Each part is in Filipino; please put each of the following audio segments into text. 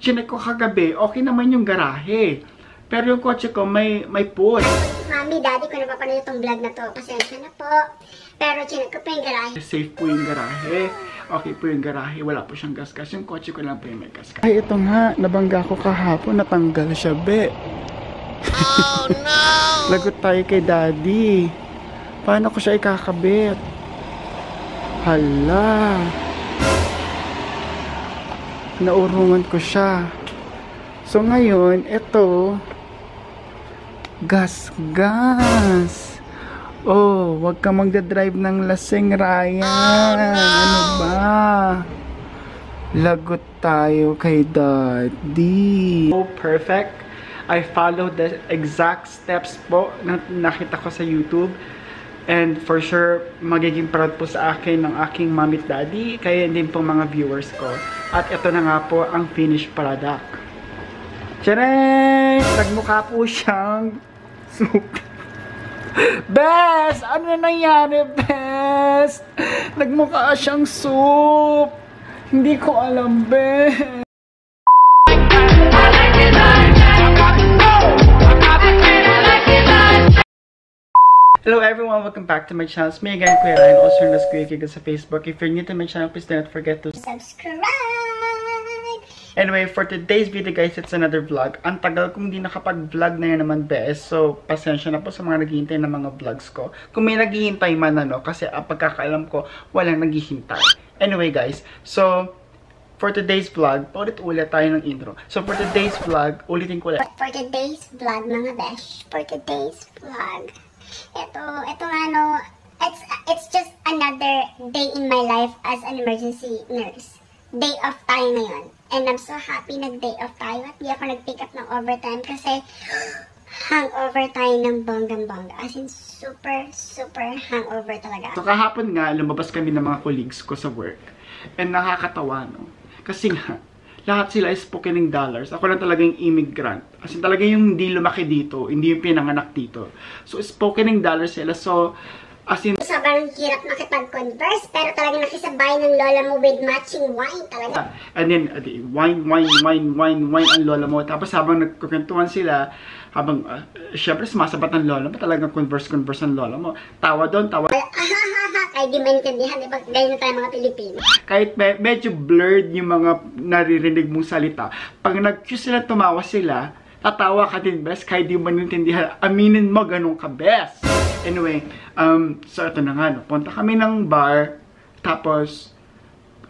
chinek ko kagabi, okay naman yung garahe. Pero yung kotse ko may may push. Mami, daddy, kung napapanood itong vlog na to, pasensya na po. Pero chinek ko pa yung garahe. Safe po yung garahe. Okay po yung garahe. Wala po siyang gasgas. Yung kotse ko lang po yung may gasgas. Ay, ito nga. Nabangga ko kahapon. Natanggal siya, be. Oh, no! Lagot tayo kay daddy. Paano ko siya ikakabit? Hala. Naurungan ko siya. So ngayon, ito, gas, gas. Oh, wag ka magdadrive ng lasing, Ryan. Ano ba? Lagot tayo kay daddy. Oh, perfect. I followed the exact steps po na nakita ko sa YouTube. And for sure, magiging proud po sa akin ng aking mami at daddy, kaya din po mga viewers ko. At ito na nga po ang finished product. Tcharay! Nagmukha po siyang soup. Bes! Ano na nangyari, Bes? Nagmukha siyang soup. Hindi ko alam, Bes. Hello everyone, welcome back to my channel. It's me again, Kuya Ryan, also known as Kuya Giga sa Facebook. If you're new to my channel, please do not forget to Subscribe! Anyway, for today's video guys, it's another vlog. Ang tagal kong di nakapag-vlog na yan naman, bes. So, pasensya na po sa mga naghihintay ng mga vlogs ko. Kung may naghihintay man, ano, kasi ang pagkakaalam ko, walang naghihintay. Anyway guys, so, for today's vlog, ulit-ulit tayo ng intro. So, for today's vlog, ulitin ko ulit. For today's vlog, mga besh, for today's vlog, ito, ito nga no, it's, it's just another day in my life as an emergency nurse. Day off tayo ngayon. And I'm so happy nag-day off tayo at di ako nag-pick up ng overtime kasi hangover tayo ng bonggang-bongga. As in, super, super hangover talaga. So, kahapon nga, lumabas kami ng mga colleagues ko sa work. And nakakatawa, no? Kasi nga, lahat sila is spokening dollars. Ako lang talaga yung immigrant. As in, talaga yung hindi lumaki dito, hindi yung pinanganak dito. So, spokening dollars sila. So, as in, Sobrang hirap makipag-converse pero talaga nakisabay ng lola mo with matching wine talaga. And then, adi, wine, wine, wine, wine, wine ang lola mo. Tapos habang nagkukwentuhan sila, habang, uh, syempre, sumasabat ng lola mo, talagang converse-converse ang lola mo. Tawa doon, tawa. Kaya di maintindihan, di ba? Ganyan tayo mga Pilipino. Kahit me- medyo blurred yung mga naririnig mong salita, pag nag-cue sila, tumawa sila, tatawa ka din, best. Kahit di mo naintindihan, aminin mo, ganun ka, best. Anyway, um, so ito na nga, no. Punta kami ng bar, tapos,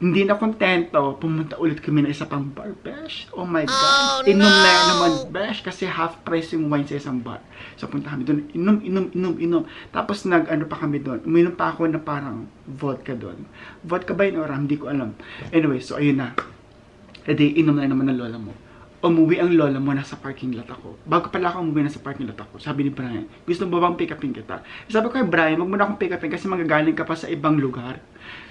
hindi na kontento, pumunta ulit kami na isa pang bar, besh. Oh my God. inom na yan naman, besh, kasi half price yung wine sa isang bar. So, punta kami doon, inom, inom, inom, inom. Tapos, nag, ano pa kami doon, uminom pa ako na parang vodka doon. Vodka ba yun or hindi ko alam. Anyway, so, ayun na. E di, inom na naman ng lola mo. Umuwi ang lola mo, nasa parking lot ako. Bago pala ako umuwi, nasa parking lot ako. Sabi ni Brian, gusto mo bang pick upin kita? Sabi ko kay Brian, wag mo na akong pick upin kasi magagaling ka pa sa ibang lugar.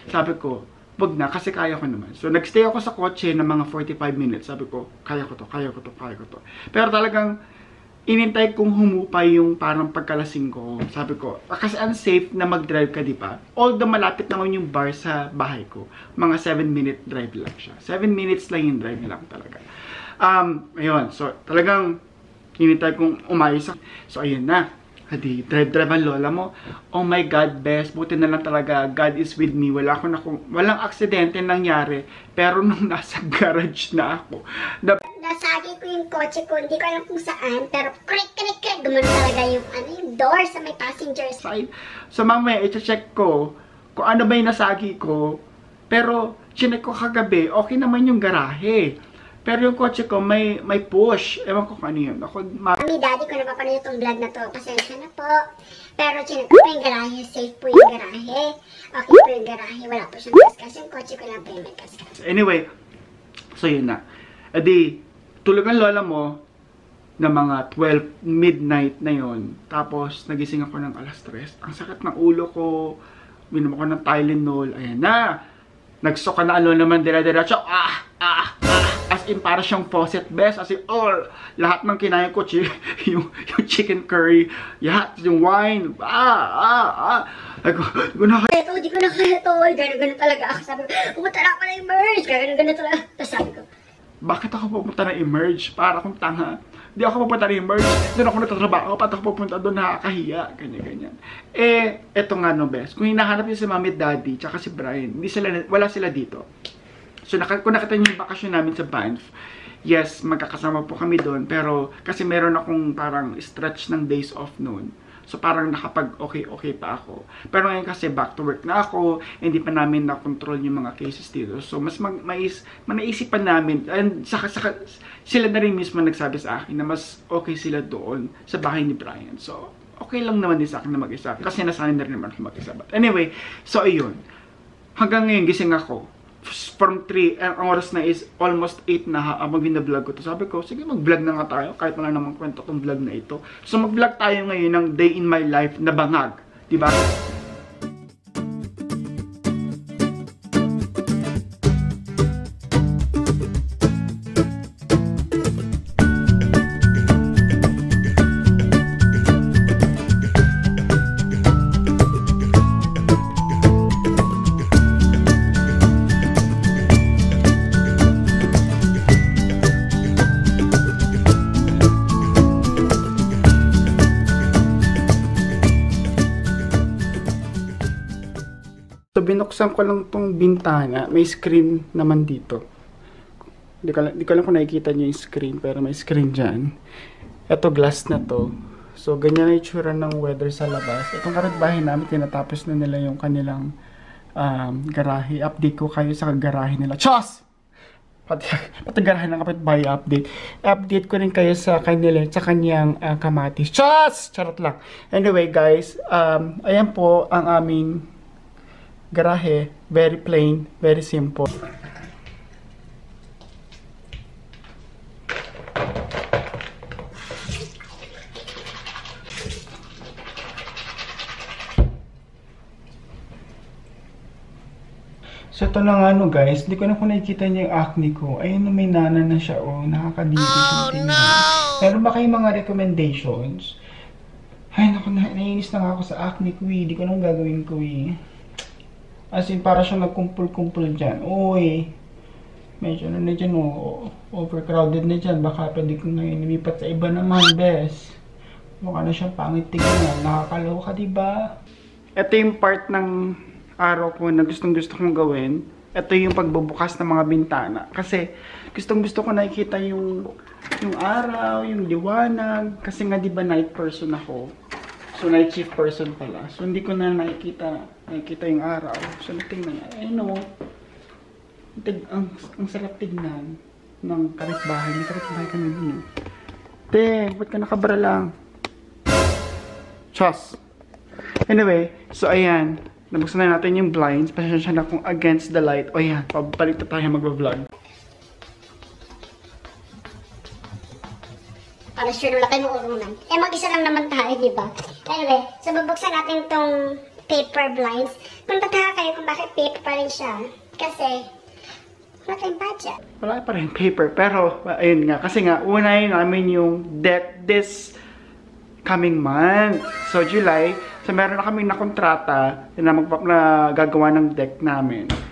Sabi ko, wag na kasi kaya ko naman. So nagstay ako sa kotse ng mga 45 minutes. Sabi ko, kaya ko to, kaya ko to, kaya ko to. Pero talagang inintay kong humupay yung parang pagkalasing ko. Sabi ko, ah, kasi unsafe na mag-drive ka, di ba? Although malapit naman yung bar sa bahay ko. Mga 7-minute drive lang siya. 7 minutes lang yung drive lang talaga. Um, ayun. So, talagang inintay kong umayos. So, ayun na. Hadi, drive-drive ang lola mo. Oh my God, best. Buti na lang talaga. God is with me. Wala ako na walang aksidente nangyari. Pero nung nasa garage na ako, na Nasagi ko yung kotse ko, hindi ko alam kung saan, pero krik, krik, krik, gumano talaga yung, ano, yung door sa may passenger side. So mamaya, i-check ko kung ano ba yung nasagi ko. Pero, chinek ko kagabi, okay naman yung garahe. Pero yung kotse ko, may may push. Ewan ko kung ano yun. Ako, ma- Mami, daddy, kung napapanood itong vlog na to, pasensya na po. Pero chinek ko pa yung garahe, safe po yung garahe. Okay po yung garahe, wala po siyang kaskas. Yung kotse ko lang po yung may kaskas. anyway, so yun na. E di, tulog ang lola mo na mga 12 midnight na yon. Tapos, nagising ako ng alas 3. Ang sakit ng ulo ko. Minom ako ng Tylenol. Ayan na. Nagsoka na alo naman dire-diretso. Ah, ah, in, para siyang faucet best. As in, oh, lahat ng kinain ko, chi yung, yung chicken curry, lahat, yung wine, ah, ah, ah. Ako, ko na Ito, di ko na kaya ito. Gano'n, gano'n talaga ako. Sabi ko, pumunta na ako na yung merge. Gano'n, gano'n talaga. Tapos sabi ko, bakit ako pupunta na emerge? Para akong tanga. Hindi ako pupunta na emerge. Doon ako natatrabaho. Ba't ako pupunta doon nakakahiya? Ganyan, ganyan. Eh, eto nga no, best. Kung hinahanap niyo si mami at daddy, tsaka si Brian, hindi sila, wala sila dito. So, naka, kung nakita niyo yung bakasyon namin sa Banff, yes, magkakasama po kami doon. Pero, kasi meron akong parang stretch ng days off noon. So parang nakapag okay-okay pa ako. Pero ngayon kasi back to work na ako, hindi pa namin na-control yung mga cases dito. So mas mag, mais, manaisipan namin, and saka, saka, sila na rin mismo nagsabi sa akin na mas okay sila doon sa bahay ni Brian. So okay lang naman din sa akin na mag-isa. Kasi nasanay na rin naman ako mag-isa. Anyway, so ayun. Hanggang ngayon gising ako from 3, ang oras na is almost 8 na ha, habang vlog ko to. Sabi ko, sige mag-vlog na nga tayo, kahit wala namang kwento tong vlog na ito. So mag-vlog tayo ngayon ng day in my life na bangag. Diba? So, binuksan ko lang tong bintana. May screen naman dito. Hindi ko, di ko lang kung nakikita nyo yung screen, pero may screen dyan. Ito, glass na to. So, ganyan na itsura ng weather sa labas. Itong karatbahay namin, tinatapos na nila yung kanilang um, garahe. Update ko kayo sa garahe nila. Chos! Pati, pati garahe ng kapitbahay update. Update ko rin kayo sa kanila, sa kanyang uh, kamatis. Chos! Charot lang. Anyway, guys, um, ayan po ang aming garahe, very plain, very simple. So, ito na nga no guys, hindi ko na kung nakikita niya yung acne ko. Ayun, may nana na siya, oh. Nakakadiri oh, tingnan. No! Meron ba kayong mga recommendations? Ay, naku, na, nainis na nga ako sa acne ko, eh. Hindi ko nang gagawin ko, eh. As in, para siya nagkumpul-kumpul dyan. Uy, medyo ano na dyan, oh, overcrowded na dyan. Baka pwede ko ngayon lumipat sa iba naman, bes. Mukha na siyang pangit tignan. Nakakaloka, diba? Ito yung part ng araw ko na gustong gusto kong gawin. Ito yung pagbubukas ng mga bintana. Kasi gustong gusto ko nakikita yung yung araw, yung liwanag. Kasi nga di ba night person ako. So, night shift person pala. So, hindi ko na nakikita, nakikita yung araw. So, natingnan. Ayun o. Tig, ang, ang sarap tignan ng kapitbahay. May kapitbahay kami din. Te, ba't ka nakabara lang? Chos. Anyway, so ayan. Nabuksan na natin yung blinds. Pasensya na kung against the light. O yan, pabalik na tayo mag-vlog. Para sure na laki mo urunan. Eh, mag-isa lang naman tayo, di ba? Anyway, so bubuksan natin tong paper blinds. Kung kayo kung bakit paper pa rin siya. Kasi, wala tayong budget. Wala pa rin paper. Pero, ayun nga. Kasi nga, unahin namin yung deck this coming month. So, July. So, meron na kami na kontrata na, mag na gagawa ng deck namin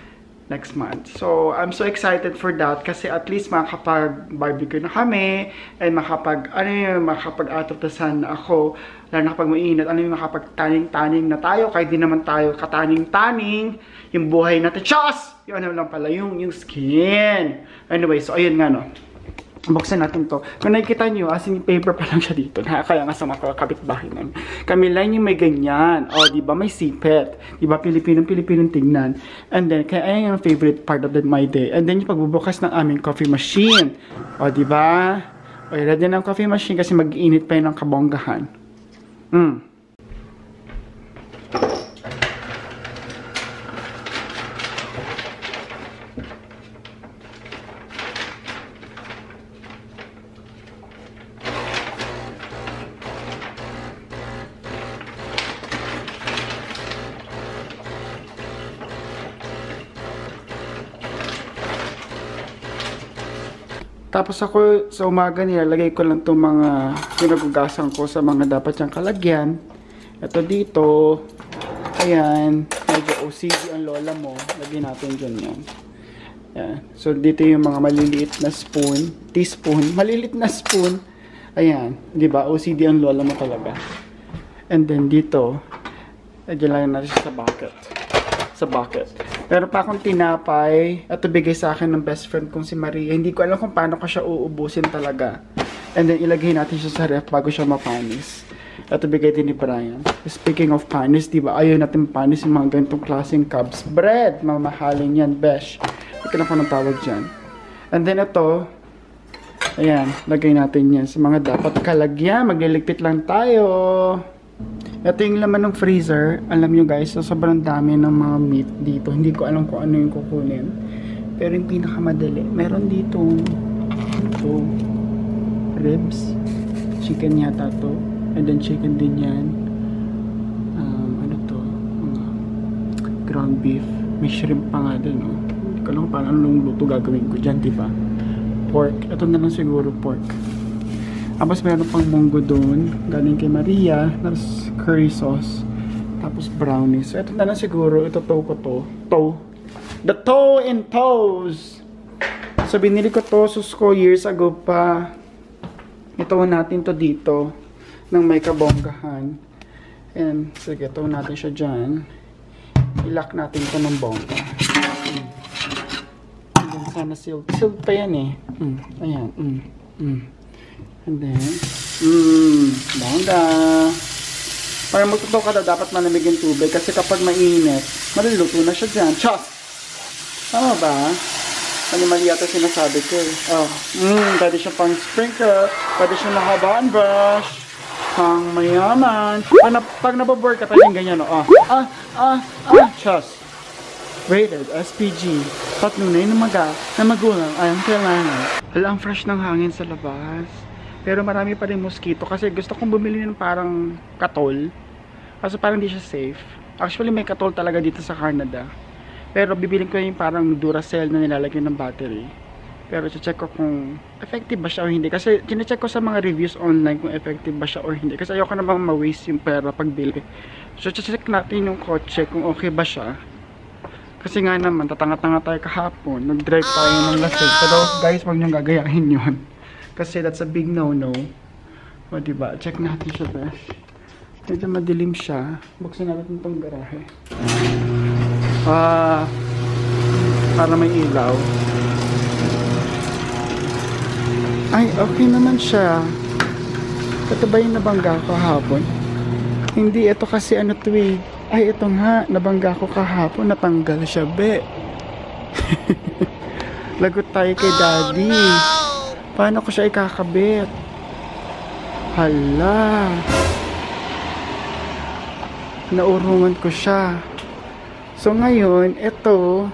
next month. So, I'm so excited for that kasi at least makakapag-barbecue na kami and makapag, ano yung, makapag-out of the sun ako. Lalo na kapag mainit, ano yung makapag-taning-taning na tayo kahit di naman tayo kataning-taning. Yung buhay natin, Diyos! Yung ano lang pala, yung, yung skin. Anyway, so ayun nga no buksan natin to. Kung nakikita nyo, as in paper pa lang siya dito. Nakakaya nga sa mga kapitbahay namin. Kami lang yung may ganyan. O, di ba may sipet. Di ba Pilipinong-Pilipinong tingnan. And then, kaya ayan yung favorite part of the, my day. And then, yung pagbubukas ng aming coffee machine. O, di ba? O, ready na ang coffee machine kasi mag-init pa yun ng kabonggahan. Hmm. Tapos ako sa umaga nilalagay ko lang itong mga pinagugasan ko sa mga dapat siyang kalagyan. Ito dito. Ayan. Medyo OCD ang lola mo. Lagyan natin dyan yan. Yan. So, dito yung mga maliliit na spoon. Teaspoon. Maliliit na spoon. Ayan. ba OCD ang lola mo talaga. And then, dito, lagyan lang natin sa bucket. Sa bucket. Meron pa akong tinapay. At bigay sa akin ng best friend kong si Maria. Hindi ko alam kung paano ko siya uubusin talaga. And then, ilagay natin siya sa ref bago siya mapanis. At bigay din ni Brian. Speaking of panis, di ba? Ayaw natin panis yung mga ganitong klaseng cubs. Bread! Mamahalin yan, besh. Ko na kung tawag dyan. And then ito, ayan, lagay natin yan sa mga dapat kalagyan. Magliligpit lang tayo. Ito yung laman ng freezer. Alam nyo guys, so sobrang dami ng mga meat dito. Hindi ko alam kung ano yung kukunin. Pero yung pinakamadali, meron dito, ito, ribs, chicken yata to, and then chicken din yan. Um, ano to, mga ground beef. May shrimp pa nga din, oh. Hindi ko alam paano anong luto gagawin ko dyan, di ba? Pork. Ito na lang siguro pork. Tapos meron pang munggo doon. Galing kay Maria. Tapos curry sauce. Tapos brownies. So ito na lang siguro. Ito to ko to. To. The toe and toes. So binili ko to sus years ago pa. Ito natin to dito. Nang may kabonggahan. And sige, ito natin siya dyan. Ilock natin to ng bongga. Then sana sealed. Sealed pa yan eh. Mm, ayan. Mm, mm. And then, mmm, bongga. Para magtuto ka daw, dapat malamig yung tubig. Kasi kapag mainit, maluluto na siya dyan. Chos! Tama ba? Mali-mali yata sinasabi ko eh. Oh, mmm, pwede siya pang sprinkle. Pwede siya nahabaan brush. Pang mayaman. Pag, na, pag nababore ka, pwede ganyan, oh. Ah, ah, ah, chos. Rated SPG. Tatlong na maga, na magulang ay ang kailangan. Hala, ang fresh ng hangin sa labas. Pero marami pa rin mosquito kasi gusto kong bumili ng parang katol. Kasi parang hindi siya safe. Actually, may katol talaga dito sa Canada. Pero bibiling ko yung parang Duracell na nilalagyan ng battery. Pero check ko kung effective ba siya o hindi. Kasi chinecheck ko sa mga reviews online kung effective ba siya o hindi. Kasi ayoko namang ma-waste yung pera pagbili. So check natin yung kotse kung okay ba siya. Kasi nga naman, tatanga-tanga tayo kahapon. Nag-drive tayo ng lasing. Pero guys, huwag niyong gagayahin yun. Kasi that's a big no-no. O diba? Check natin siya, besh. Medyo madilim siya. Buksan natin itong garahe. Ah, para may ilaw. Ay, okay naman siya. Ito ba yung nabangga ko kahapon? Hindi, ito kasi ano to eh. Ay, ito nga, nabangga ko kahapon, natanggal siya, be. Lagot tayo kay daddy. Paano ko siya ikakabit? Hala. Naurungan ko siya. So ngayon, ito,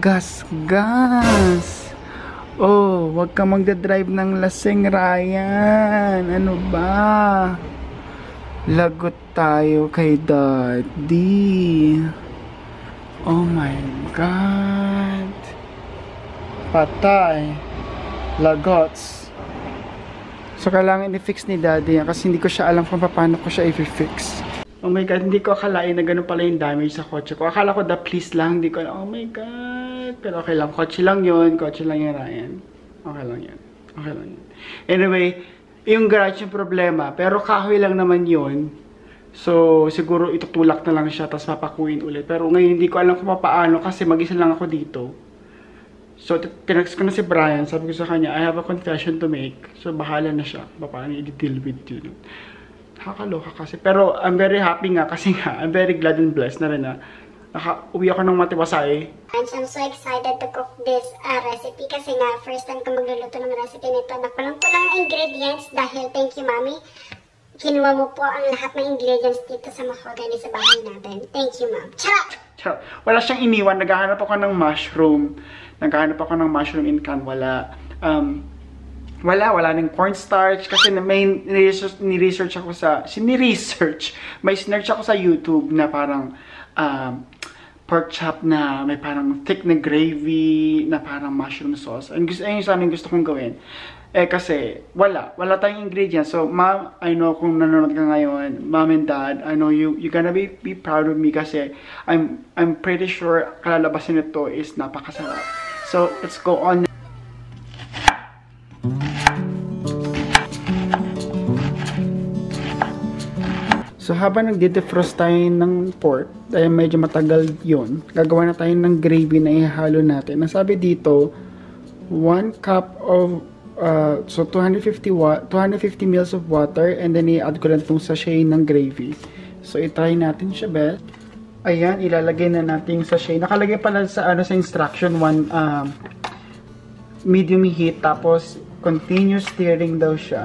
gas, gas. Oh, wag ka magdadrive ng lasing, Ryan. Ano ba? Lagot tayo kay daddy. Oh my God. Patay. Lagots. So, kailangan i-fix ni daddy yan kasi hindi ko siya alam kung paano ko siya i-fix. Oh my God, hindi ko akalain na ganun pala yung damage sa kotse ko. Akala ko the please lang, hindi ko. Oh my God. Pero okay lang, kotse lang yun. Kotse lang yan, Ryan. Okay lang yan. Okay lang yan. Anyway, yung garage yung problema. Pero kahoy lang naman yun. So, siguro itutulak na lang siya, tapos papakuin ulit. Pero ngayon, hindi ko alam kung paano kasi mag-isa lang ako dito. So, tinext ko na si Brian. Sabi ko sa kanya, I have a confession to make. So, bahala na siya. Paano i-deal with yun. Nakakaloka kasi. Pero, I'm very happy nga kasi nga, I'm very glad and blessed na rin na naka-uwi ako ng matiwasay. And I'm so excited to cook this uh, recipe kasi nga first time ko magluluto ng recipe nito. Nakulang ko lang ang ingredients dahil thank you mommy. Kinuha mo po ang lahat ng ingredients dito sa mahogany sa bahay natin. Thank you ma'am. Charot! Wala siyang iniwan. Naghahanap ako ng mushroom. Naghahanap ako ng mushroom in can. Wala. Um, wala, wala ng cornstarch kasi may ni-research, ni-research ako sa, ni-research, may sinearch ako sa YouTube na parang um, pork chop na may parang thick na gravy, na parang mushroom sauce. Ang gusto, ayun sana yung gusto kong gawin. Eh kasi, wala. Wala tayong ingredients. So, mom, I know kung nanonood ka ngayon, mom and dad, I know you, you're gonna be, be proud of me kasi I'm, I'm pretty sure kalalabasin nito is napakasarap. So, let's go on. So habang nagde-defrost tayo ng pork, dahil medyo matagal yon gagawa na tayo ng gravy na ihalo natin. Nasabi dito, 1 cup of, uh, so 250, wa 250 ml of water, and then i-add ko lang itong sachet ng gravy. So i-try natin siya, Beth. Ayan, ilalagay na natin yung sachet. Nakalagay pala sa, ano, sa instruction, one, um, medium heat, tapos continuous stirring daw siya.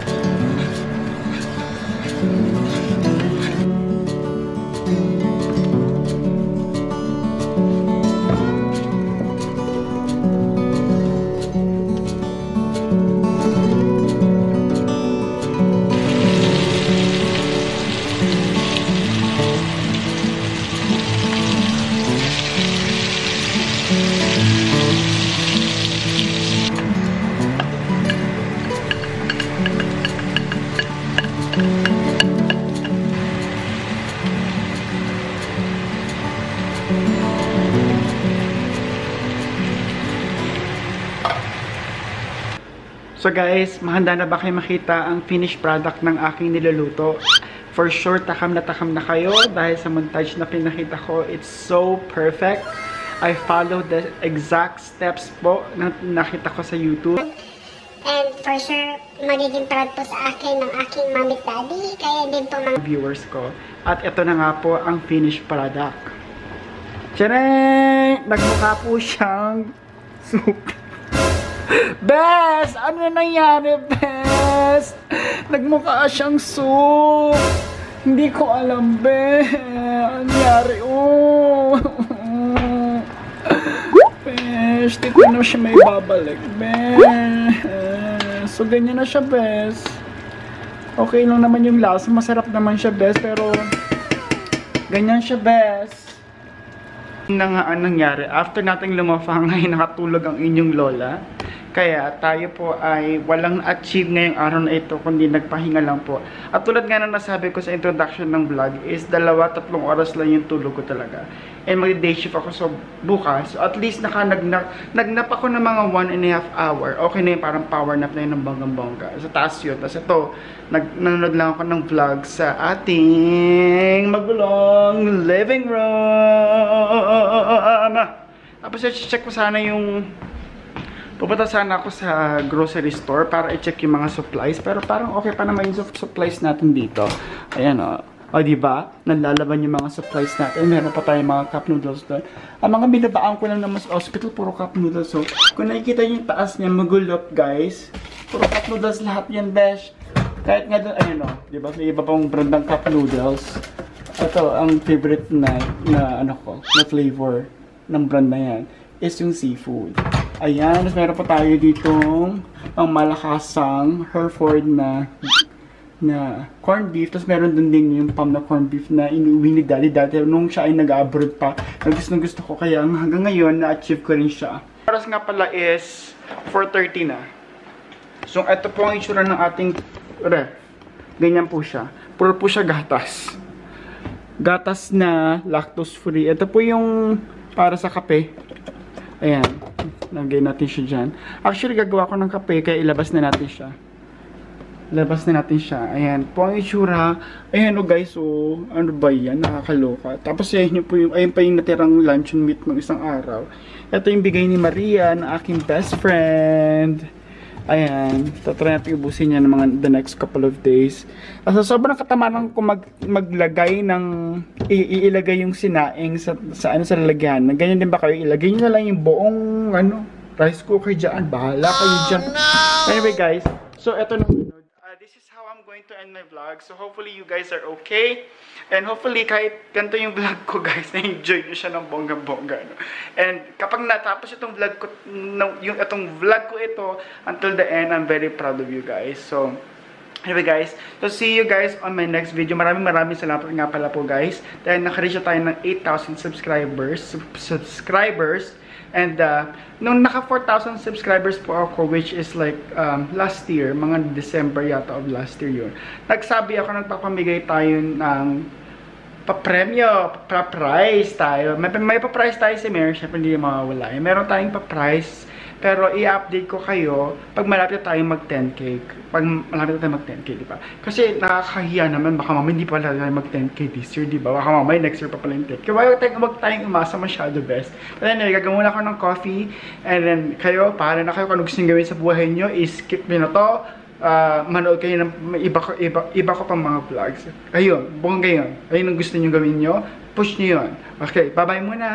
So guys, mahanda na ba kayo makita ang finished product ng aking niluluto? For sure, takam na takam na kayo dahil sa montage na pinakita ko, it's so perfect. I followed the exact steps po na nakita ko sa YouTube. And for sure, magiging proud po sa akin ng aking at daddy. Kaya din po mga viewers ko. At ito na nga po ang finished product. Tcharing! Nagmukha po siyang soup. Bes! Ano na nangyari, Bes? Nagmukha siyang soup. Hindi ko alam, Bes. Ano nangyari? Oh. Bes, di ko na siya may babalik, Bes. So, ganyan na siya, Bes. Okay lang naman yung lasa. Masarap naman siya, Bes. Pero, ganyan siya, Bes. Na nga ang nangyari, after nating lumafang ay nakatulog ang inyong lola. Kaya tayo po ay walang achieve ngayong araw na ito kundi nagpahinga lang po. At tulad nga na nasabi ko sa introduction ng vlog is dalawa, tatlong oras lang yung tulog ko talaga. And mag-day shift ako so bukas. So at least naka, nagnap, nagnap ako ng mga one and a half hour. Okay na yung parang power nap na yun ng bonggang-bongga. Sa taas yun. Tapos ito, nag, nanonood lang ako ng vlog sa ating magulong living room. Tapos check ko sana yung Pupunta sana ako sa grocery store para i-check yung mga supplies. Pero parang okay pa naman yung supplies natin dito. Ayan o. O, diba? Nalalaban yung mga supplies natin. Meron pa tayong mga cup noodles doon. Ang mga binabaan ko lang naman sa hospital, puro cup noodles. So, kung nakikita yung taas niya, magulot, guys. Puro cup noodles lahat yan, besh. Kahit nga doon, ayun o. Diba? May iba pang brand ng cup noodles. Ito, ang favorite na, na ano ko, na flavor ng brand na yan is yung seafood. Ayan, tapos meron pa tayo dito ang malakasang Hereford na na corned beef. Tapos meron din din yung pam na corned beef na inuwi ni Daddy dati nung siya ay nag-abroad pa. Gusto gusto ko kaya hanggang ngayon na-achieve ko rin siya. Oras nga pala is 4.30 na. So ito po ang itsura ng ating ref. Ganyan po siya. Puro po siya gatas. Gatas na lactose free. Ito po yung para sa kape. Ayan. Lagay natin siya dyan. Actually, gagawa ko ng kape, kaya ilabas na natin siya. Ilabas na natin siya. Ayan. Po ang itsura. Ayan o oh guys, oh. Ano ba yan? Nakakaloka. Tapos ayan po yung, ayan pa yung natirang luncheon meat ng isang araw. Ito yung bigay ni Maria, ng aking best friend. Ayan, tatry natin ubusin yan ng mga the next couple of days. Asa sobrang katamaran ko mag, maglagay ng iilagay yung sinaing sa, sa ano sa lalagyan. Ganyan din ba kayo? Ilagay niyo na lang yung buong ano rice cooker diyan. Bahala kayo diyan. Anyway guys, so eto na uh, this is how I'm going to end my vlog. So hopefully you guys are okay. And hopefully kahit ganito yung vlog ko guys, na-enjoy nyo siya ng bonggang-bongga. No? And kapag natapos itong vlog ko, yung itong vlog ko ito until the end, I'm very proud of you guys. So, Anyway guys, so see you guys on my next video. Maraming maraming salamat nga pala po guys. Dahil nakareach na tayo ng 8,000 subscribers. sub- subscribers. And uh, nung naka 4,000 subscribers po ako, which is like um, last year, mga December yata of last year yun. Nagsabi ako, nagpapamigay tayo ng pa-premyo, pa-prize tayo. May, may pa-prize tayo si Mary, syempre hindi mawawala. Meron tayong pa-prize, pero i-update ko kayo pag malapit tayong mag 10k. Pag malapit tayo mag 10k, di ba? Kasi nakakahiya naman, baka mamaya hindi pala tayo mag 10k this year, di ba? Baka mamaya next year pa pala yung 10k. Kaya tayong, wag tayong umasa masyado best. But anyway, gagawin muna ako ng coffee, and then kayo, para na kayo kung gusto nyo gawin sa buhay nyo, i-skip nyo na to ah manood kayo ng iba iba, iba ko pang mga vlogs. Ayun, buong gayon. Ayun ang gusto nyo gawin nyo, push nyo yun. Okay, bye-bye muna!